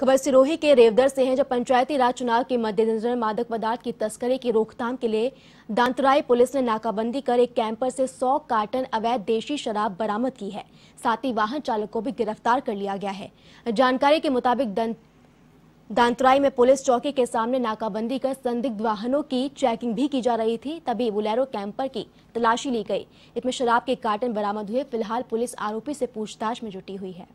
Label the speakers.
Speaker 1: खबर सिरोही के रेवदर से है, जब पंचायती राज चुनाव के मद्देनजर मादक पदार्थ की तस्करी की रोकथाम के लिए दांतराई पुलिस ने नाकाबंदी कर एक कैंपर से 100 कार्टन अवैध देशी शराब बरामद की है। साथ ही वाहन चालक को भी गिरफ़्तार कर लिया गया है। जानकारी के मुताबिक दांतराई में पुलिस चौकी के सामने नाकाबंदी कर संदिग्ध वाहनों की चेकिंग भी की जा रही थी, तभी बुलेरो कैंपर की तलाशी ली गई। इसमें शराब के कार्टन बरामद हुए, फ़िलहाल पुलिस आरोपी से पूछताछ में जुटी हुई है।